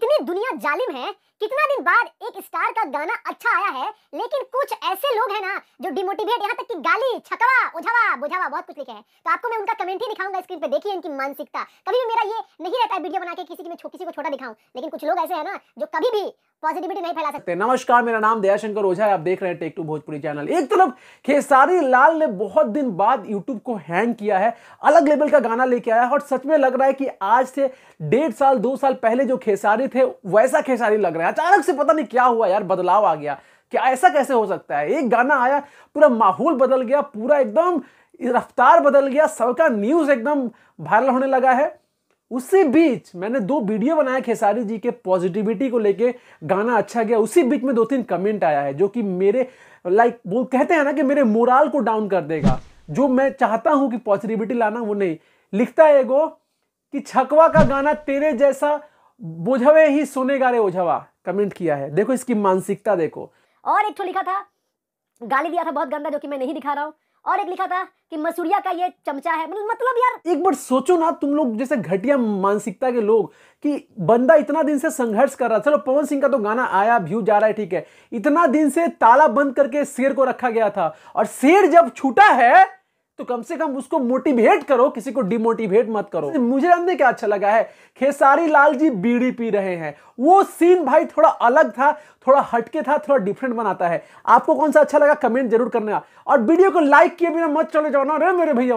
कितने इतनी दुनिया जालिम है, कितना दिन बाद एक स्टार का गाना अच्छा आया है, लेकिन कुछ ऐसे लोग हैं ना, जो डिमोटिवेट यहाँ तक कि गाली, छकवा, उझावा, बुझावा, बहुत कुछ लिखे हैं। तो आपको मैं उनका कमेंट ही दिखाऊँगा स्क्रीन पे, देखिए इनकी मानसिकता। कभी भी मेरा ये नहीं रहता है वीडियो बना के किसी की मैं किसी को छोटा दिखाऊँ, लेकिन कुछ लोग ऐसे हैं ना, जो कभी भी पॉजिटिविटी नहीं फैला सकते। नमस्कार, मेरा नाम दयाशंकर ओझा है, आप देख रहे हैं टेक टू भोजपुरी चैनल एक तरफ़ खेसारी लाल ने बहुत दिन बाद यूट्यूब को हैंग किया है, अलग लेवल का गाना लेके आया है, और सच में लग रहा है कि आज से डेढ़ साल, दो साल पहले जो खेसारी थे वैसा खेसारी लग रहा है। अचानक से पता नहीं क्या हुआ यार, बदलाव आ गया। क्या ऐसा कैसे हो सकता है? एक गाना आया, पूरा माहौल बदल गया, पूरा एकदम रफ्तार बदल गया सबका न्यूज़ एकदम वायरल होने लगा है। उसी बीच मैंने दो वीडियो बनाए खेसारी जी के पॉजिटिविटी को लेके गाना अच्छा गया। उसी बीच में दो तीन कमेंट आया है, जो कि मेरे लाइक वो कहते हैं ना कि मेरे मोराल को डाउन कर देगा। जो मैं चाहता हूँ कि पॉजिटिविटी लाना, वो नहीं। लिखता है एगो कि छकवा का गाना तेरे जैसा बुझवे ही सुनेगा रे ओझवा कमेंट किया है। देखो इसकी मानसिकता देखो। और एक तो लिखा था गाली दिया था बहुत गंदा जो कि मैं नहीं दिखा रहा हूँ। और एक लिखा था कि मसूरिया का ये चमचा है। मतलब मतलब यार एक बार सोचो ना तुम लोग जैसे घटिया मानसिकता के लोग कि बंदा इतना दिन से संघर्ष कर रहा चलो पवन सिंह का तो गाना आया व्यू जा रहा है ठीक है। इतना दिन से ताला बंद करके शेर को रखा गया था। और शेर जब छूटा है तो कम से कम उसको मोटिवेट करो, किसी को डिमोटिवेट मत करो। मुझे अंदर क्या अच्छा लगा है, खेसारी लाल जी बीड़ी पी रहे हैं। वो सीन भाई थोड़ा अलग था, थोड़ा हटके था, थोड़ा डिफरेंट बनाता है। आपको कौन सा अच्छा लगा कमेंट ज़रूर करना। और वीडियो को लाइक किए बिना मत चले जाओ ना रे मेरे भैया।